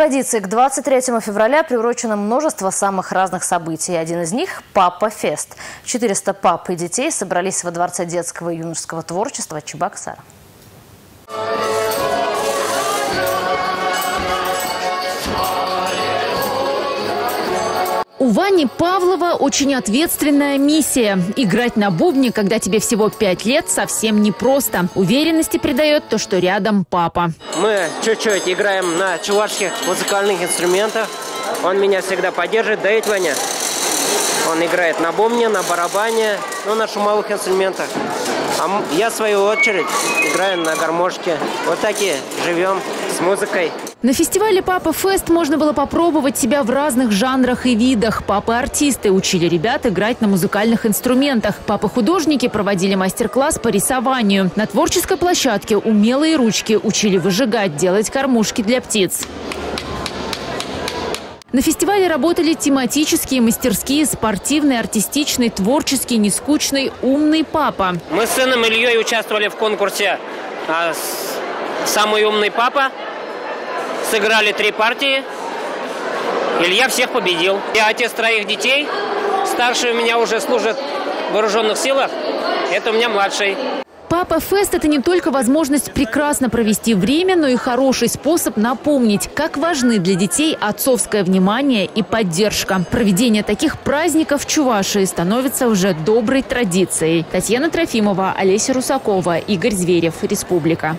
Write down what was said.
традиции к 23 февраля приурочено множество самых разных событий. Один из них – Папа Фест. 400 пап и детей собрались во Дворце детского и юношеского творчества Чебоксара. Вани Павлова очень ответственная миссия. Играть на бубне, когда тебе всего пять лет, совсем непросто. Уверенности придает то, что рядом папа. Мы чуть-чуть играем на чувашских музыкальных инструментах. Он меня всегда поддерживает. Дает Ваня. Он играет на бубне, на барабане, ну, на шумовых инструментах. А я, в свою очередь, играю на гармошке. Вот такие живем с музыкой. На фестивале «Папа Фест» можно было попробовать себя в разных жанрах и видах. Папы-артисты учили ребят играть на музыкальных инструментах. Папы-художники проводили мастер-класс по рисованию. На творческой площадке умелые ручки учили выжигать, делать кормушки для птиц. На фестивале работали тематические мастерские, спортивный, артистичный, творческий, нескучный, умный папа. Мы с сыном Ильей участвовали в конкурсе а, «Самый умный папа». Сыграли три партии. Илья всех победил. Я отец троих детей. Старший у меня уже служит в вооруженных силах. Это у меня младший. Папа Фест – это не только возможность прекрасно провести время, но и хороший способ напомнить, как важны для детей отцовское внимание и поддержка. Проведение таких праздников в Чувашии становится уже доброй традицией. Татьяна Трофимова, Олеся Русакова, Игорь Зверев, Республика.